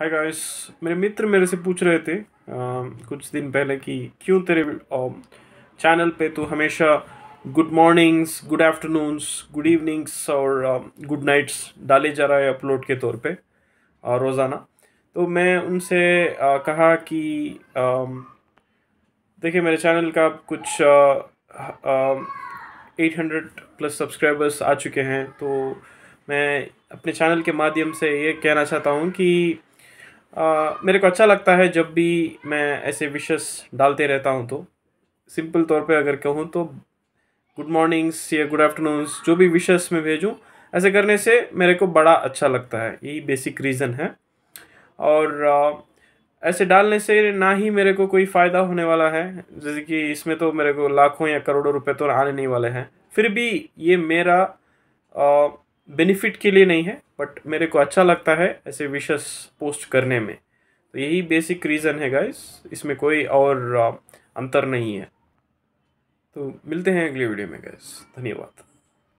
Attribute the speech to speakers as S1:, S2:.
S1: Hi guys मेरे मित्र मेरे से पूछ रहे थे अ, कुछ दिन पहले कि क्यों तेरे चैनल पे तू हमेशा good mornings good afternoons good evenings और गुड नाइट्स डाले जा रहा है अपलोड के तौर पे रोज़ाना। तो मैं उनसे अ, कहा कि देखिए मेरे चैनल का कुछ एट हंड्रेड प्लस सब्सक्राइबर्स आ चुके हैं। तो मैं अपने चैनल के माध्यम से ये कहना चाहता हूँ कि अ, मेरे को अच्छा लगता है जब भी मैं ऐसे विशेष डालते रहता हूँ तो। सिंपल तौर पे अगर कहूँ तो गुड मॉर्निंग्स या गुड आफ्टरनून्स जो भी विशेष मैं भेजूँ ऐसे करने से मेरे को बड़ा अच्छा लगता है। यही बेसिक रीज़न है। और अ, ऐसे डालने से ना ही मेरे को कोई फ़ायदा होने वाला है। जैसे कि इसमें तो मेरे को लाखों या करोड़ों रुपए तो आने नहीं वाले हैं। फिर भी ये मेरा बेनिफिट के लिए नहीं है बट मेरे को अच्छा लगता है ऐसे विशेष पोस्ट करने में। तो यही बेसिक रीज़न है गाइस इसमें कोई और अंतर नहीं है। तो मिलते हैं अगले वीडियो में गाइस धन्यवाद।